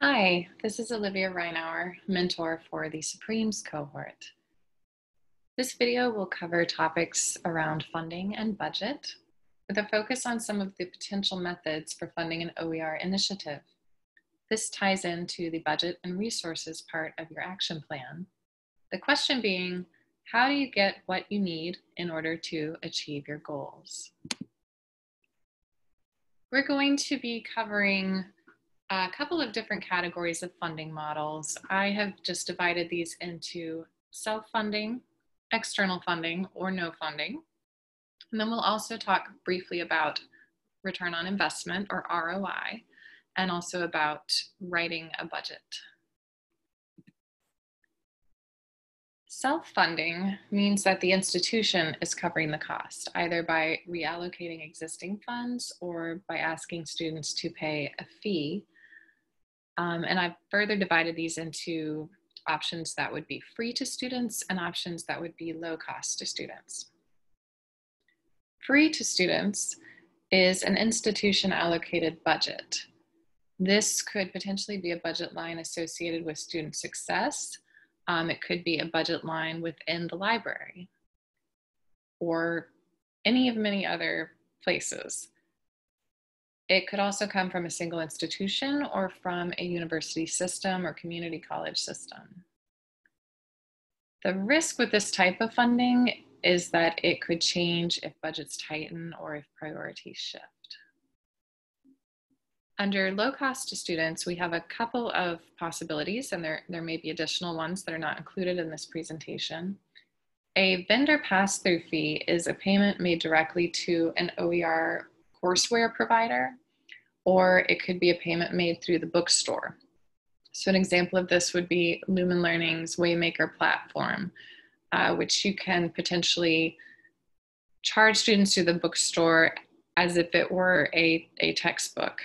Hi, this is Olivia Reinauer, mentor for the Supremes cohort. This video will cover topics around funding and budget, with a focus on some of the potential methods for funding an OER initiative. This ties into the budget and resources part of your action plan. The question being, how do you get what you need in order to achieve your goals? We're going to be covering a couple of different categories of funding models. I have just divided these into self-funding, external funding, or no funding. And then we'll also talk briefly about return on investment or ROI, and also about writing a budget. Self-funding means that the institution is covering the cost, either by reallocating existing funds or by asking students to pay a fee um, and I've further divided these into options that would be free to students and options that would be low cost to students. Free to students is an institution allocated budget. This could potentially be a budget line associated with student success. Um, it could be a budget line within the library or any of many other places. It could also come from a single institution or from a university system or community college system. The risk with this type of funding is that it could change if budgets tighten or if priorities shift. Under low cost to students, we have a couple of possibilities, and there, there may be additional ones that are not included in this presentation. A vendor pass-through fee is a payment made directly to an OER courseware provider, or it could be a payment made through the bookstore. So an example of this would be Lumen Learning's Waymaker platform, uh, which you can potentially charge students through the bookstore as if it were a, a textbook.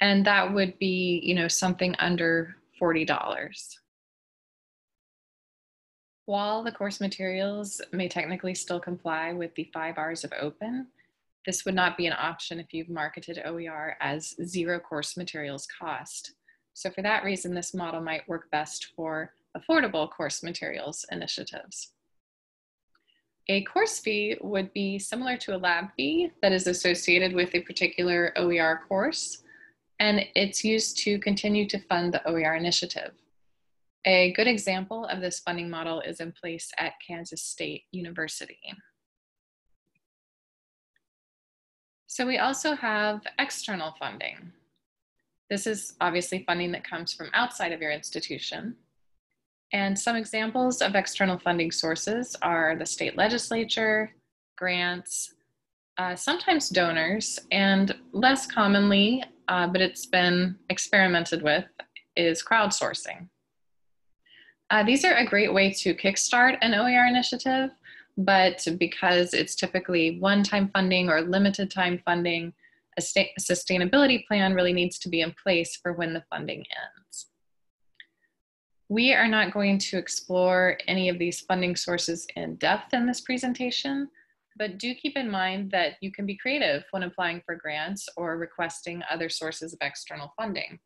And that would be, you know, something under $40. While the course materials may technically still comply with the five R's of open, this would not be an option if you've marketed OER as zero course materials cost. So for that reason, this model might work best for affordable course materials initiatives. A course fee would be similar to a lab fee that is associated with a particular OER course, and it's used to continue to fund the OER initiative. A good example of this funding model is in place at Kansas State University. So we also have external funding. This is obviously funding that comes from outside of your institution. And some examples of external funding sources are the state legislature, grants, uh, sometimes donors, and less commonly, uh, but it's been experimented with, is crowdsourcing. Uh, these are a great way to kickstart an OER initiative but because it's typically one-time funding or limited time funding, a, a sustainability plan really needs to be in place for when the funding ends. We are not going to explore any of these funding sources in depth in this presentation, but do keep in mind that you can be creative when applying for grants or requesting other sources of external funding.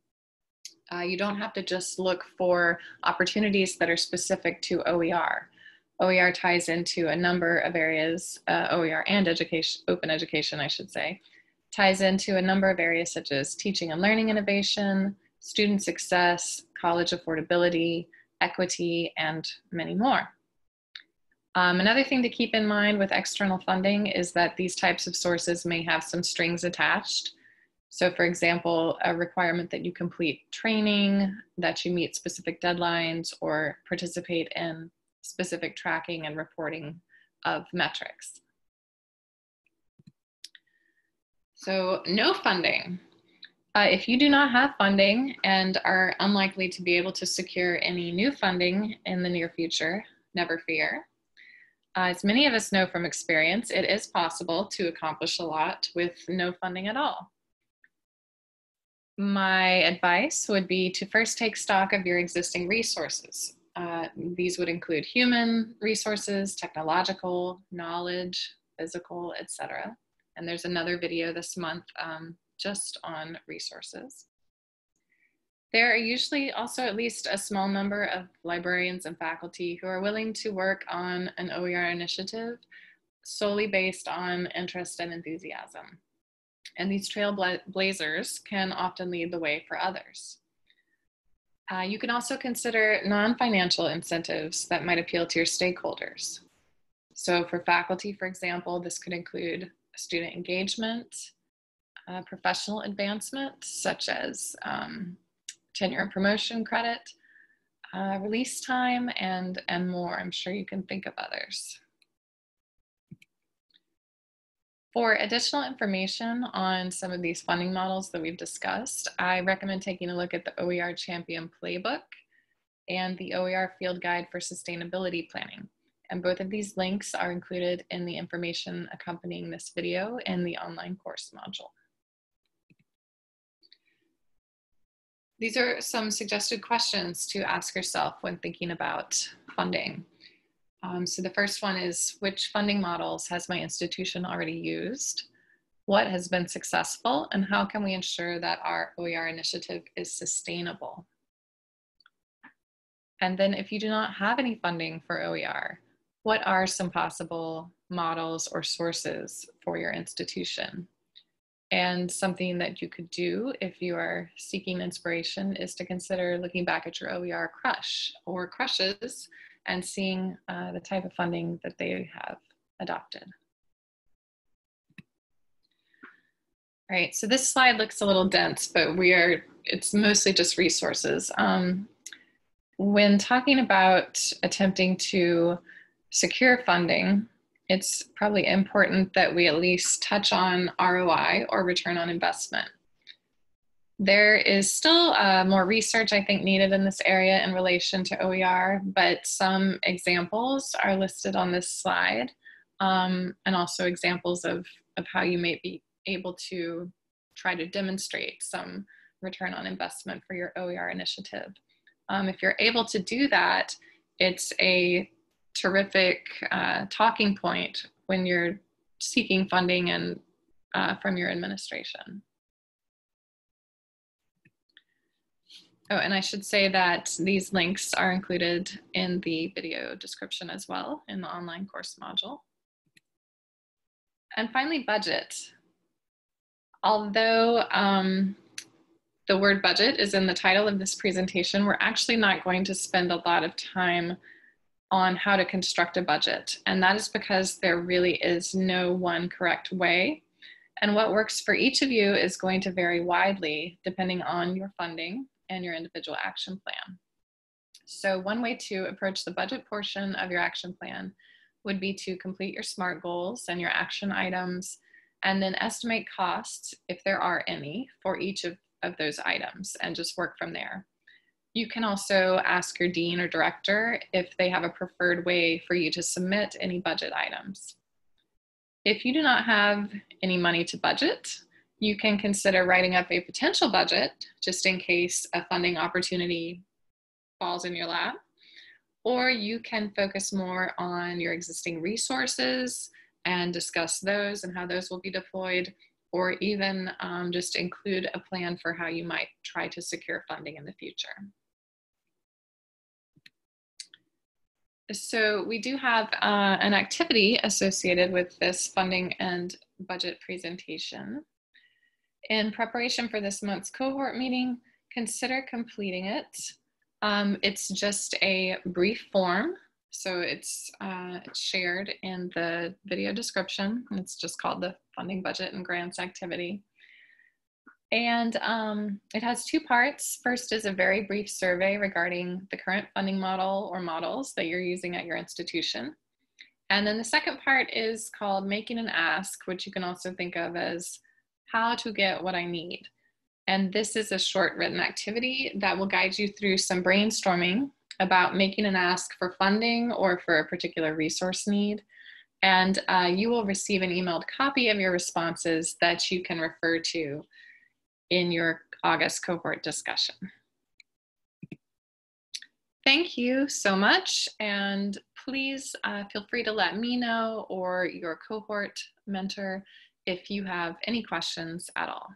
Uh, you don't have to just look for opportunities that are specific to OER. OER ties into a number of areas, uh, OER and education, open education, I should say, ties into a number of areas such as teaching and learning innovation, student success, college affordability, equity, and many more. Um, another thing to keep in mind with external funding is that these types of sources may have some strings attached. So for example, a requirement that you complete training, that you meet specific deadlines, or participate in specific tracking and reporting of metrics. So no funding. Uh, if you do not have funding and are unlikely to be able to secure any new funding in the near future, never fear. Uh, as many of us know from experience, it is possible to accomplish a lot with no funding at all. My advice would be to first take stock of your existing resources. Uh, these would include human resources, technological, knowledge, physical, etc. And there's another video this month um, just on resources. There are usually also at least a small number of librarians and faculty who are willing to work on an OER initiative solely based on interest and enthusiasm. And these trailblazers can often lead the way for others. Uh, you can also consider non-financial incentives that might appeal to your stakeholders. So for faculty, for example, this could include student engagement, uh, professional advancement, such as um, tenure and promotion credit, uh, release time, and, and more. I'm sure you can think of others. For additional information on some of these funding models that we've discussed, I recommend taking a look at the OER Champion Playbook and the OER Field Guide for Sustainability Planning. And both of these links are included in the information accompanying this video in the online course module. These are some suggested questions to ask yourself when thinking about funding. Um, so the first one is, which funding models has my institution already used? What has been successful? And how can we ensure that our OER initiative is sustainable? And then if you do not have any funding for OER, what are some possible models or sources for your institution? And something that you could do if you are seeking inspiration is to consider looking back at your OER crush or crushes and seeing uh, the type of funding that they have adopted. All right, so this slide looks a little dense, but we are, it's mostly just resources. Um, when talking about attempting to secure funding, it's probably important that we at least touch on ROI or return on investment. There is still uh, more research, I think, needed in this area in relation to OER, but some examples are listed on this slide, um, and also examples of, of how you may be able to try to demonstrate some return on investment for your OER initiative. Um, if you're able to do that, it's a terrific uh, talking point when you're seeking funding and uh, from your administration. Oh, and I should say that these links are included in the video description as well in the online course module. And finally, budget. Although um, the word budget is in the title of this presentation, we're actually not going to spend a lot of time on how to construct a budget. And that is because there really is no one correct way. And what works for each of you is going to vary widely depending on your funding and your individual action plan. So one way to approach the budget portion of your action plan would be to complete your SMART goals and your action items, and then estimate costs, if there are any, for each of, of those items, and just work from there. You can also ask your dean or director if they have a preferred way for you to submit any budget items. If you do not have any money to budget, you can consider writing up a potential budget just in case a funding opportunity falls in your lap. Or you can focus more on your existing resources and discuss those and how those will be deployed, or even um, just include a plan for how you might try to secure funding in the future. So we do have uh, an activity associated with this funding and budget presentation. In preparation for this month's cohort meeting, consider completing it. Um, it's just a brief form, so it's, uh, shared in the video description. It's just called the Funding Budget and Grants Activity. And um, it has two parts. First is a very brief survey regarding the current funding model or models that you're using at your institution. And then the second part is called Making an Ask, which you can also think of as how to get what I need. And this is a short written activity that will guide you through some brainstorming about making an ask for funding or for a particular resource need. And uh, you will receive an emailed copy of your responses that you can refer to in your August cohort discussion. Thank you so much. And please uh, feel free to let me know or your cohort mentor if you have any questions at all.